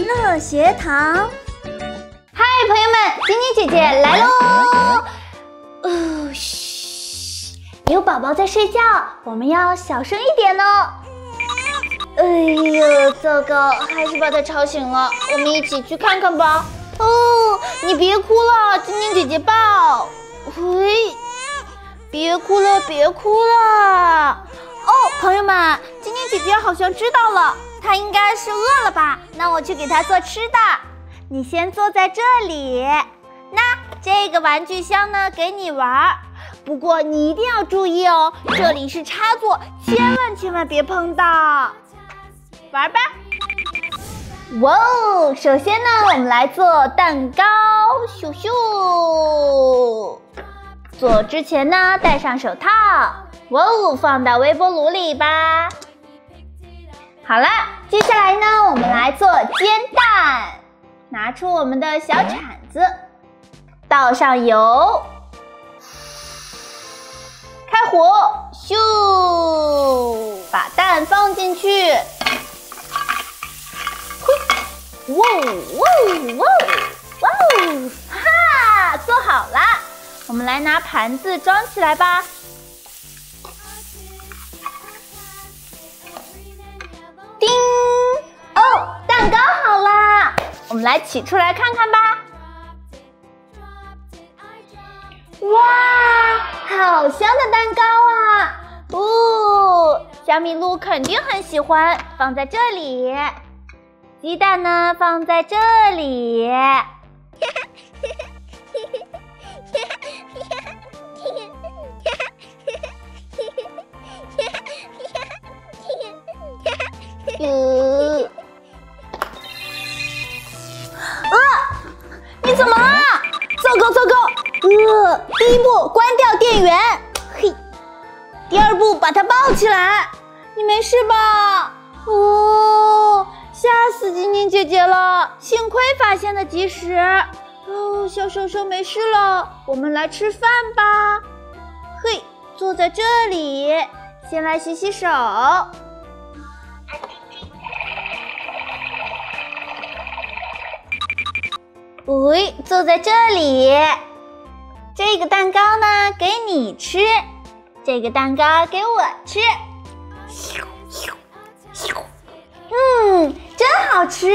玩乐学堂，嗨，朋友们，晶晶姐姐来喽！哦，嘘，有宝宝在睡觉，我们要小声一点哦。哎呦，糟糕，还是把他吵醒了。我们一起去看看吧。哦，你别哭了，晶晶姐姐抱。喂，别哭了，别哭了。哦，朋友们，晶晶姐姐好像知道了。他应该是饿了吧？那我去给他做吃的。你先坐在这里。那这个玩具箱呢，给你玩。不过你一定要注意哦，这里是插座，千万千万别碰到。玩吧。哇哦！首先呢，我们来做蛋糕。咻咻。做之前呢，戴上手套。哇哦！放到微波炉里吧。好了，接下来呢，我们来做煎蛋。拿出我们的小铲子，倒上油，开火，咻，把蛋放进去。嘿，哇哇哇哇哦，哈，做好了。我们来拿盘子装起来吧。们来取出来看看吧。哇，好香的蛋糕啊！哦，小米露肯定很喜欢，放在这里。鸡蛋呢，放在这里。呃，第一步关掉电源，嘿。第二步把它抱起来。你没事吧？哦，吓死晶晶姐姐了！幸亏发现的及时。哦，小手手没事了，我们来吃饭吧。嘿，坐在这里，先来洗洗手。喂，坐在这里。这个蛋糕呢，给你吃；这个蛋糕给我吃。嗯，真好吃。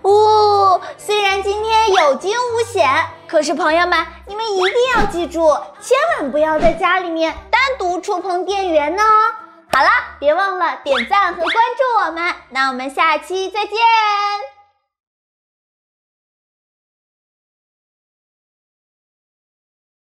哦，虽然今天有惊无险，可是朋友们，你们一定要记住，千万不要在家里面单独触碰电源呢。好了，别忘了点赞和关注我们。那我们下期再见。